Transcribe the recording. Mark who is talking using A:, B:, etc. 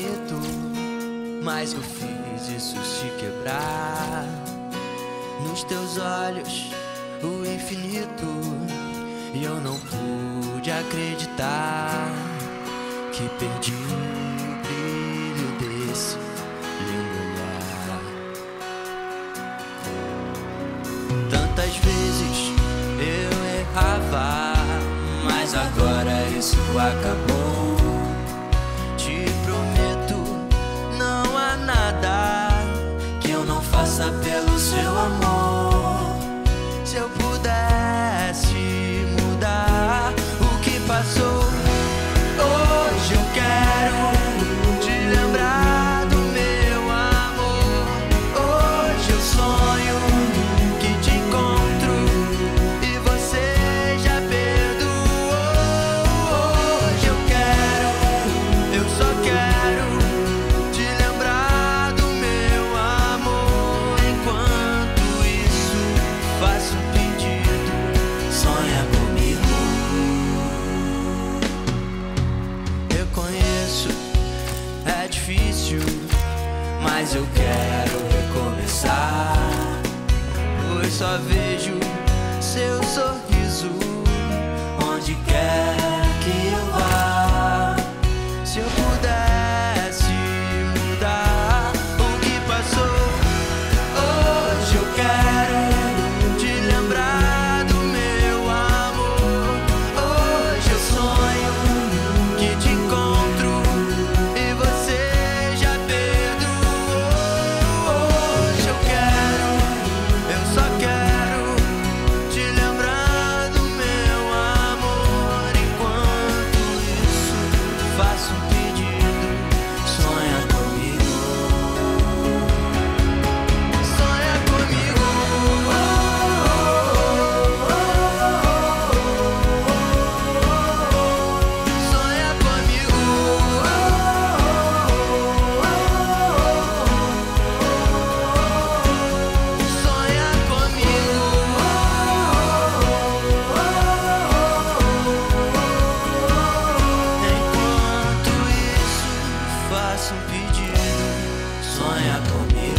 A: bonito, mas eu fiz isso te quebrar. Nos teus olhos, o infinito, e eu não pude acreditar que perdi o brilho desse lindo olhar. Tantas vezes eu errava, mas agora isso acabou. Pelo seu amor. Difícil, mas eu quero recomeçar. Pois só vejo seu sorriso onde quer que eu vá. sonha comigo.